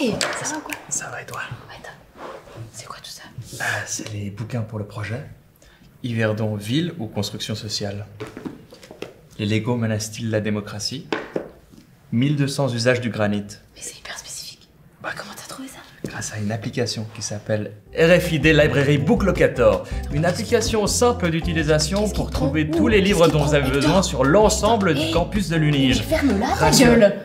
Hey, ça va ou quoi Ça va et toi c'est quoi tout ça Ah, C'est les bouquins pour le projet. Yverdon, ville ou construction sociale? Les Lego menacent-ils la démocratie? 1200 usages du granit. Mais c'est hyper spécifique. Bah, Comment t'as trouvé ça? grâce à une application qui s'appelle RFID Library Book Locator. Une application simple d'utilisation pour trouver tous les livres dont vous avez besoin sur l'ensemble du hé. campus de l'UNIGE. ferme-la ta gueule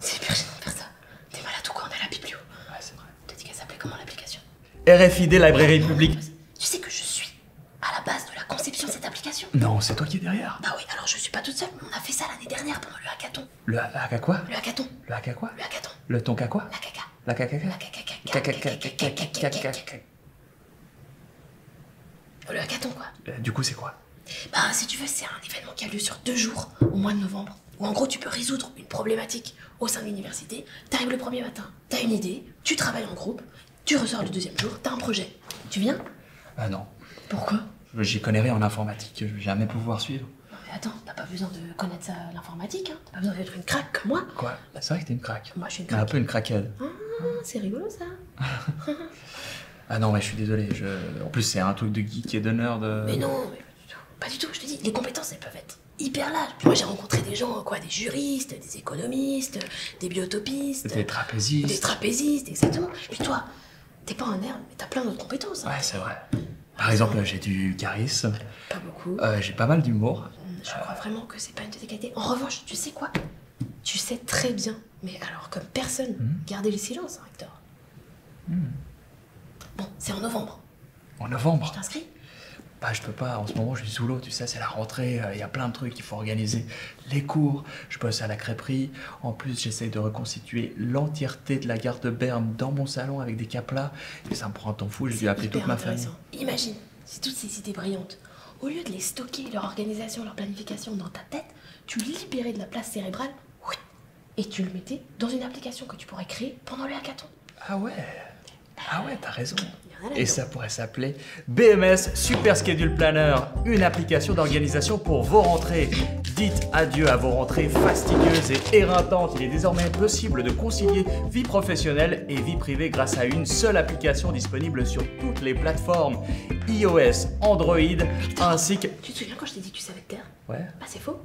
C'est hyper gênant de faire ça. T'es malade ou quoi On est à la biblio. Ouais, c'est vrai. T'as dit qu'elle s'appelait comment l'application RFID Library Public. Tu sais que je suis à la base de la conception de cette application Non, c'est toi qui es derrière. Bah oui, alors je suis pas toute seule. On a fait ça l'année dernière pendant le hackathon. Le hack à quoi? Le hackathon. Le hack à quoi? Le hackathon. Le tonk à quoi? La caca. La caca La caca. Le hackathon quoi. Euh, Du coup, c'est quoi? Bah si tu veux, c'est un événement qui a lieu sur deux jours au mois de novembre. Où en gros tu peux résoudre une problématique au sein de l'université. T'arrives le premier matin, t'as une idée, tu travailles en groupe, tu ressors le deuxième jour, t'as un projet. Tu viens? Ah non. Pourquoi? J'y connais rien en informatique, je vais jamais pouvoir suivre. Non mais attends, t'as pas besoin de connaître ça, l'informatique, hein. T'as pas besoin d'être une craque comme moi. Quoi? C'est vrai que t'es une craque. Moi je suis une Un craque. peu une craquette. Ah, c'est rigolo ça. Ah non, mais je suis désolé. Je... En plus, c'est un truc de geek et de nerd. euh. Mais non, mais pas du tout. Pas du tout, je te dis, les compétences elles peuvent être hyper larges. Puis moi j'ai rencontré des gens, quoi, des juristes, des économistes, des biotopistes. Des trapézistes. Des trapézistes, exactement. Puis toi, t'es pas un nerd, mais t'as plein d'autres compétences. hein. Ouais, c'est vrai. Par exemple, j'ai du charisme, Pas beaucoup. euh, j'ai pas mal d'humour. Je crois vraiment que c'est pas une de tes qualités. En revanche, tu sais quoi? Tu sais très bien, mais alors comme personne, garder le silence, hein, Hector. Bon, c'est en novembre. En novembre. Tu t'inscris? Bah, je peux pas. En ce moment, je suis sous l'eau, tu sais, c'est la rentrée. Il y a plein de trucs qu'il faut organiser. Les cours, je bosse à la crêperie. En plus, j'essaye de reconstituer l'entièreté de la gare de Berne dans mon salon avec des caplas. Et ça me prend un temps fou, j'ai dû appeler toute ma famille. Imagine, si toutes ces idées brillantes, au lieu de les stocker, leur organisation, leur planification dans ta tête, tu libérais de la place cérébrale oui, et tu le mettais dans une application que tu pourrais créer pendant le hackathon. Ah ouais Ah ouais, t'as raison. Et ça pourrait s'appeler BMS Super Schedule Planner, une application d'organisation pour vos rentrées. Dites adieu à vos rentrées fastidieuses et éreintantes. Il est désormais possible de concilier vie professionnelle et vie privée grâce à une seule application disponible sur toutes les plateformes iOS, Android, ainsi que... Tu te souviens quand je t'ai dit que tu savais te taire? Ouais Bah c'est faux.